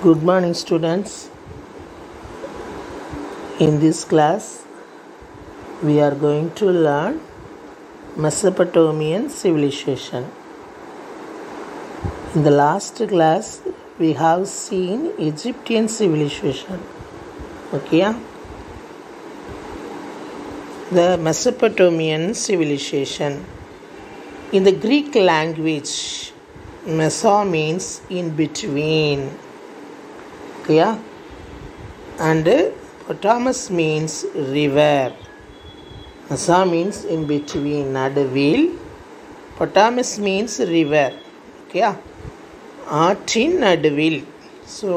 Good morning, students. In this class, we are going to learn Mesopotamian civilization. In the last class, we have seen Egyptian civilization. Okay? The Mesopotamian civilization. In the Greek language, Meso means in between. ஓகேயா and பொட்டாமஸ் means river அசா means in between நடுவில். பொட்டாமஸ் means river ஓகேயா ஆற்றின் நடுவில். So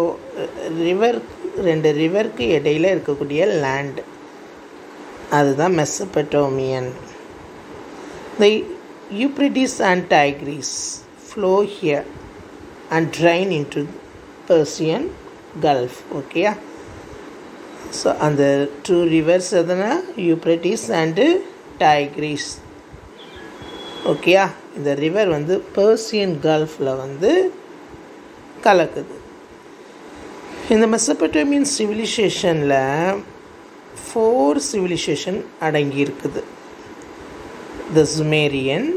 river ரெண்டு ரிவருக்கு இடையில இருக்கக்கூடிய land அதுதான் Mesopotamian the Euphrates and Tigris flow here and drain into Persian Gulf ஓகேயா ஸோ அந்த டூ ரிவர்ஸ் எதுனா? யூப்ரட்டிஸ் அண்டு டைக்ரீஸ் ஓகேயா இந்த ரிவர் வந்து பர்சியன் கல்ஃபில் வந்து கலக்குது. இந்த மெசபட்டோமியன் சிவிலைசேஷனில் four civilisation அடங்கியிருக்குது. The Sumerian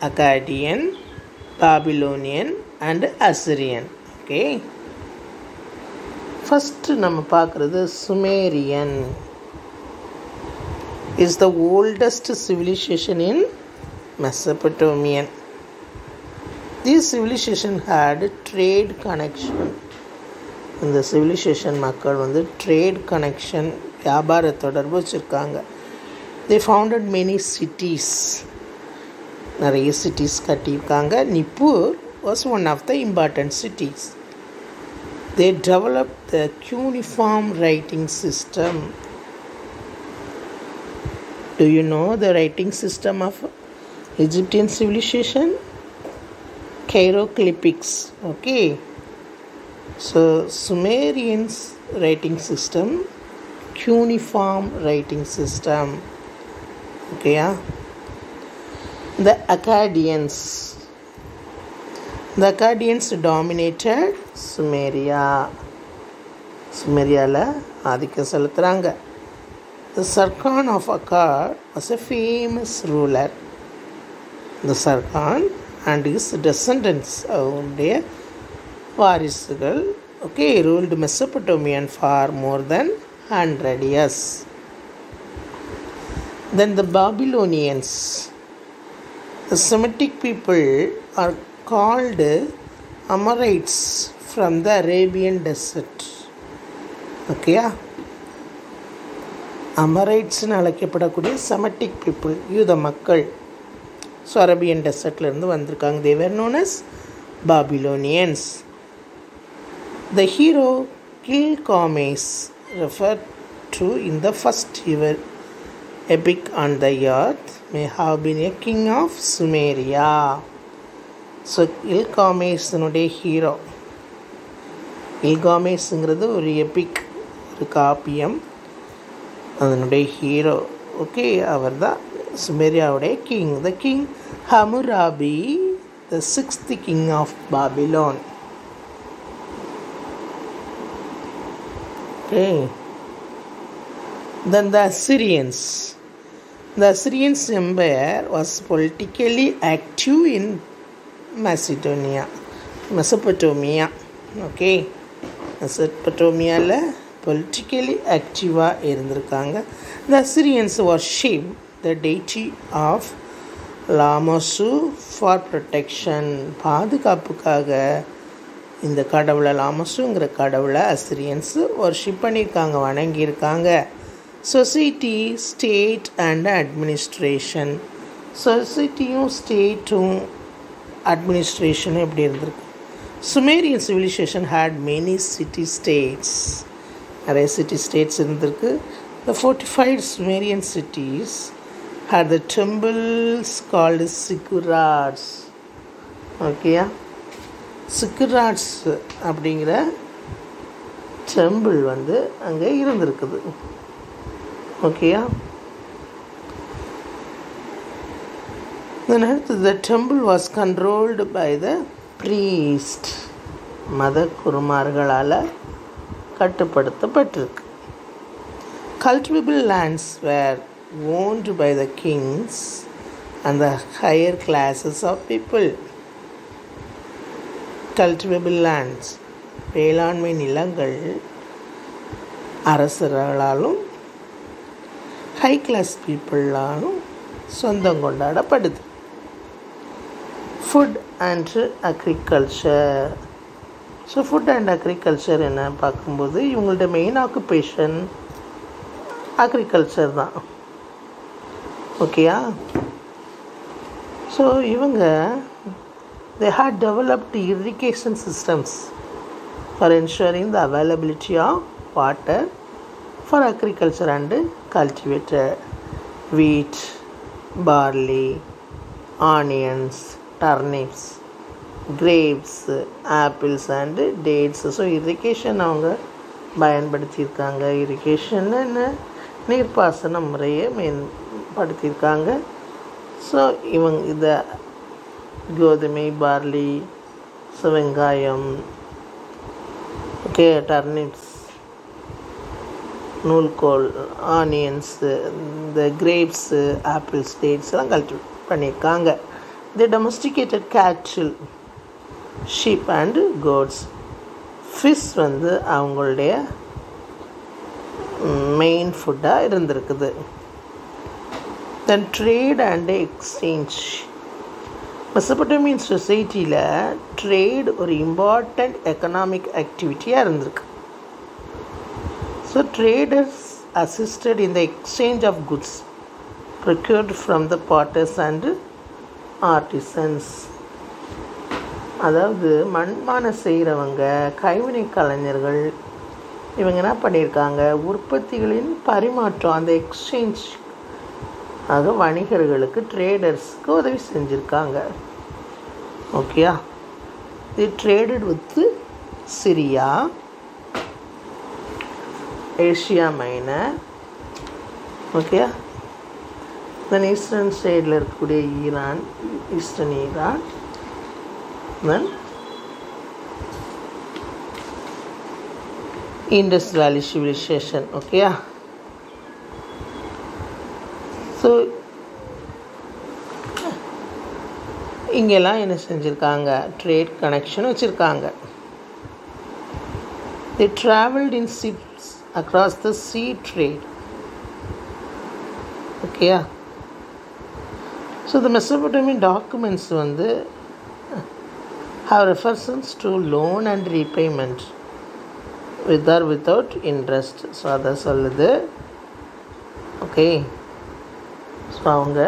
Akkadian Babylonian and Assyrian okay first நம்ம பார்க்குறது Sumerian is the oldest civilisation in Mesopotamian this civilisation had trade connection இந்த சிவிலைசேஷன் மக்கள் வந்து ட்ரேட் கனெக்ஷன் வியாபார தொடர்பு வச்சுருக்காங்க. தே ஃபவுண்டட் மெனி சிட்டிஸ் நிறைய சிட்டிஸ் கட்டியிருக்காங்க. Nippur was one of the important cities they developed the cuneiform writing system. Do you know the writing system of Egyptian civilization? Hieroglyphics. Okay. So Sumerians writing system, cuneiform writing system. Okay. Yeah? The Akkadians. The Akkadians dominated Sumeria சுமேரியாவில் ஆதிக்கம் செலுத்துகிறாங்க the Sargon of Akkad was a famous ruler the Sargon and is descendants அவருடைய வாரிசுகள் okay ruled Mesopotamian for more than hundred years then the Babylonians the Semitic people are called Amorites from the Arabian desert ஓகேயா அமரைட்ஸ்னு அழைக்கப்படக்கூடிய Semitic people யூத மக்கள். So Arabian டெசர்ட்லேருந்து வந்திருக்காங்க. They were known as Babylonians the hero Gilgamesh refer to in the first ever epic on the earth may have been a king of Sumeria so இல்காமேஸனுடைய hero கில்காமேஸுங்கிறது ஒரு Epic ஒரு காப்பியம். அதனுடைய hero okay அவர் தான் சுமேரியாவுடைய king the king Hammurabi the sixth king of Babylon okay then the Assyrians The Assyrian Empire was politically active in Macedonia, Mesopotamia. Okay மெசப்பட்டோமியாவில் politically ஆக்டிவாக இருந்திருக்காங்க. The Assyrians worship the deity of Lamassu for protection பாதுகாப்புக்காக இந்த கடவுளை லாமசுங்கிற கடவுளை Assyrians worship பண்ணியிருக்காங்க வணங்கியிருக்காங்க. Society state and administration சொசைட்டியும் ஸ்டேட்டும் அட்மினிஸ்ட்ரேஷனும் எப்படி இருந்திருக்கு? Sumerian civilisation had many city states நிறைய சிட்டி ஸ்டேட்ஸ் இருந்திருக்கு. The fortified Sumerian cities had the temples called ziggurats ஓகேயா சிக்குராட்ஸ் அப்படிங்கிற டெம்பிள் வந்து அங்கே இருந்திருக்குது. ஓகேயா Then the temple was controlled by the priest மத குருமார்களால் கட்டுப்படுத்தப்பட்டிருக்கு cultivable lands were owned by the kings அந்த higher classes of people cultivable lands வேளாண்மை நிலங்கள் அரசர்களாலும் ஹை கிளாஸ் பீப்புளாலும் சொந்தம் கொண்டாடப்படுது food and agriculture so food and agriculture என்ன பார்க்கும்போது இவங்கள்ட்ட மெயின் ஆக்குபேஷன் அக்ரிகல்ச்சர் தான். ஓகேயா ஸோ இவங்க they had developed irrigation systems for ensuring the availability of water for agriculture and cultivated wheat barley onions turnips grapes apples and dates so irrigation அவங்க பயன்படுத்தியிருக்காங்க. இரிகேஷன்னு என்ன நீர்ப்பாசன முறையை மேம்படுத்தியிருக்காங்க. ஸோ இவங்க இதை கோதுமை பார்லி ஸோ வெங்காயம் ஓகே டர்னிப்ஸ் நூல்கோல் ஆனியன்ஸு இந்த கிரேப்ஸு ஆப்பிள்ஸ் டேட்ஸ் எல்லாம் கல்டிவேட் பண்ணியிருக்காங்க. The domesticated cattle sheep and goats fish வந்து அவங்களுடைய மெயின் ஃபுட்டாக இருந்திருக்குது. Then trade and exchange Mesopotamian சொசைட்டியில் ட்ரேட் ஒரு இம்பார்ட்டண்ட் எக்கனாமிக் ஆக்டிவிட்டியாக இருந்திருக்கு. So traders assisted in the exchange of goods procured from the potters and artisans அதாவது மண்பானை செய்கிறவங்க கைவினை கலைஞர்கள் இவங்க என்ன பண்ணியிருக்காங்க உற்பத்திகளின் பரிமாற்றம் அந்த எக்ஸ்சேஞ்ச் ஆக வணிகர்களுக்கு ட்ரேடர்ஸ்க்கு உதவி செஞ்சுருக்காங்க. ஓகேயா they traded with Syria Asia Minor ஓகேயா தென் ஈஸ்டர்ன் ஸ்டேட்டில் இருக்கக்கூடிய Iran eastern Iran. Then Indus valley civilisation ஓகேயா ஸோ இங்கெல்லாம் என்ன செஞ்சுருக்காங்க? ட்ரேட் கனெக்ஷன் வச்சுருக்காங்க. They travelled in ships across the sea trade ஓகேயா ஸோ த மெசபட்டோமியன் டாக்குமெண்ட்ஸ் வந்து have references to loan and repayment with or without interest so அதை சொல்லுது. Okay so அவங்க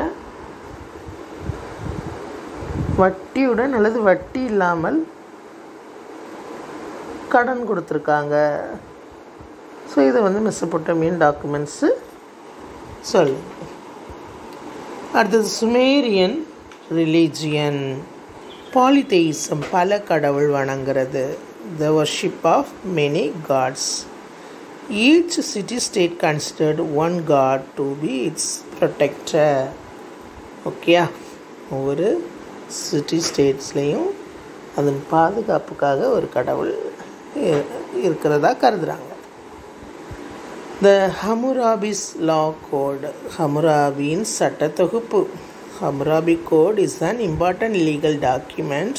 வட்டியுடன் அல்லது வட்டி இல்லாமல் கடன் கொடுத்துருக்காங்க. ஸோ இதை வந்து மெசபொட்டமியன் டாக்குமெண்ட்ஸு சொல்லுங்கள் அடுத்தது சுமேரியன் ரிலீஜியன் பாலிதெயிசம் பல கடவுள் வணங்குறது. The worship of many gods each city state considered one god to be its protector ஓகேயா ஒவ்வொரு சிட்டி ஸ்டேட்ஸ்லேயும் அதன் பாதுகாப்புக்காக ஒரு கடவுள் இருக்கிறதா கருதுகிறாங்க த ஹமுராபிஸ் லா கோட் ஹமுராபியின் சட்ட தொகுப்பு. Hammurabi code is an important legal document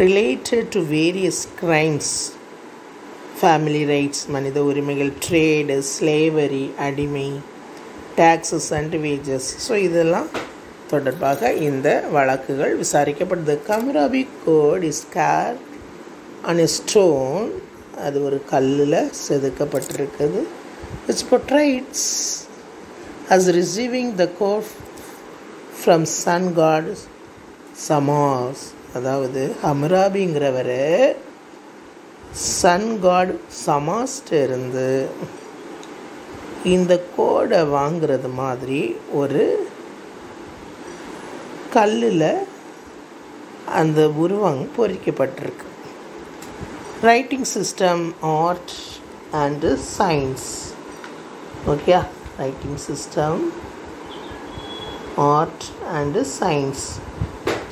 related to various crimes family rights மனித உரிமைகள் ட்ரேடு ஸ்லேவரி அடிமை டேக்ஸஸ் அண்ட் வேஜஸ் ஸோ இதெல்லாம் தொடர்பாக இந்த வழக்குகள் விசாரிக்கப்படுது. Hammurabi code is carved on stone அது ஒரு கல்லில் செதுக்கப்பட்டிருக்குது. Its portraits as receiving the core from sun god Shamash அதாவது ஹம்ராபிங்கிறவர் சன் காட் சமாஸ்ட்டு இருந்து இந்த கோடை வாங்கிறது மாதிரி ஒரு கல்லில் அந்த உருவம் பொறிக்கப்பட்டிருக்கு. Writing system art and science okay writing system art and science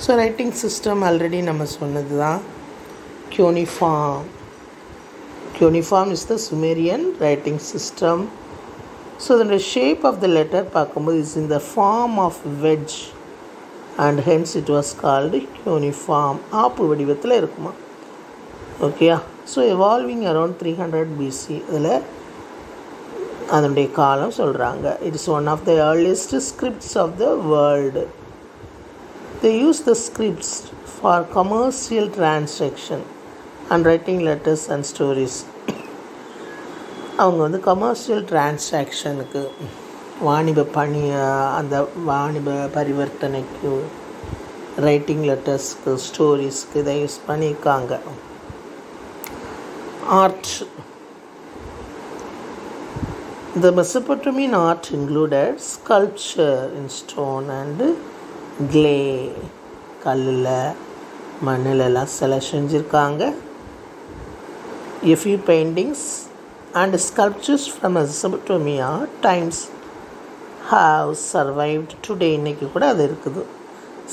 so writing system already நம்ம சொன்னது தான் cuneiform cuneiform is the Sumerian writing system so அதனுடைய ஷேப் ஆஃப் த லெட்டர் பார்க்கும்போது is in the form of wedge and hence it was called cuneiform ஆப்பு வடிவத்தில் இருக்குமா? ஓகேயா so evolving around three hundred BC இதில் அதனுடைய காலம் சொல்கிறாங்க it's one of the earliest scripts of the world they use the scripts for commercial transaction and writing letters and stories அவங்க வந்து commercial டிரான்சாக்ஷனுக்கு வாணிப பணி அந்த வாணிப பரிவர்த்தனைக்கு ரைட்டிங் லெட்டர்ஸ்க்கு ஸ்டோரிஸ்க்கு இதை யூஸ் பண்ணியிருக்காங்க. Art the Mesopotamian art included sculpture in stone and clay. கல்லில் மண்ணிலெல்லாம் சிலை செஞ்சுருக்காங்க a few paintings and sculptures from Mesopotamia times have survived today இன்றைக்கி கூட அது இருக்குது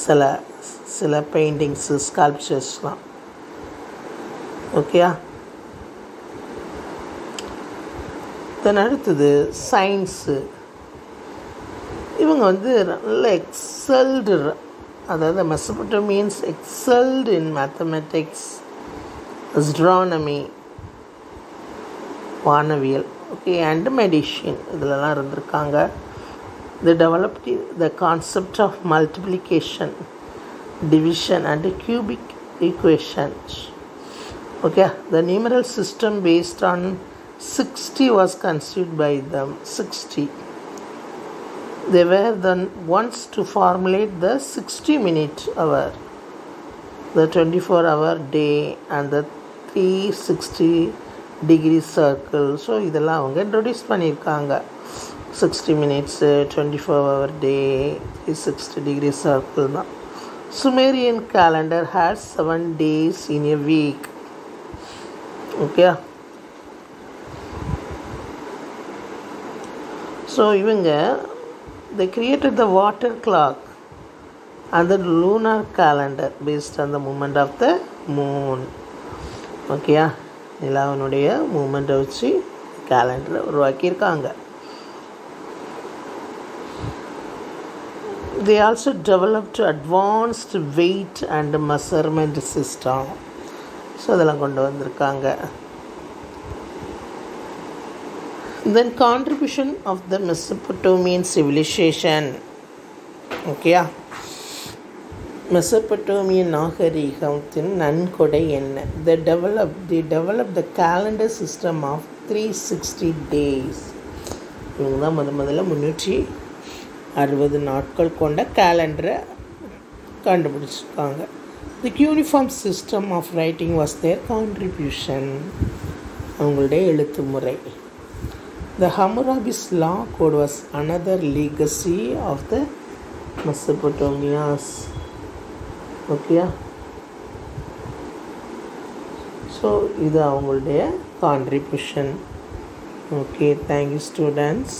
சில சில பெயிண்டிங்ஸு ஸ்கல்ப்சர்ஸ்லாம் ஓகேயா தென் அடுத்தது சயின்ஸு. இவங்க வந்து நல்ல எக்ஸல்டு அதாவது Mesopotamians excelled in mathematics astronomy வானவியல். ஓகே அண்ட் மெடிஷின் இதிலலாம் இருந்திருக்காங்க. They developed the concept of multiplication division and cubic equations okay the numeral system based on 60 was conceived by them 60 they were then once to formulate the 60 minute hour the 24 hour day and the 360 degree circle so இதெல்லாம் அவங்க introduce பண்ணியிருக்காங்க sixty minutes twenty four hour day sixty degree circle தான் Sumerian calendar had seven days in a week okay So இவங்க they created the water clock and the lunar calendar based on the movement of the moon ஓகேயா நிலாவனுடைய மூமெண்ட்டை வச்சு கேலண்டரை உருவாக்கியிருக்காங்க they also developed advanced weight and measurement system so அதெல்லாம் கொண்டு வந்திருக்காங்க then contribution of the Mesopotamian civilisation ஓகேயா மெசப்பட்டோமியன் நாகரீகத்தின் நன்கொடை என்ன the develop they develop the calendar system of three sixty days இவங்க தான் முத முதல்ல முந்நூற்றி அறுபது நாட்கள் கொண்ட கேலண்டரை கண்டுபிடிச்சிருக்காங்க. The cuneiform system of writing was their contribution அவங்களுடைய எழுத்து முறை. The Hammurabi's law code was another legacy of the Mesopotamia's. ஓகேயா ஸோ இது அவங்களுடைய கான்ட்ரிபியூஷன் ஓகே தேங்க்யூ ஸ்டூடெண்ட்ஸ்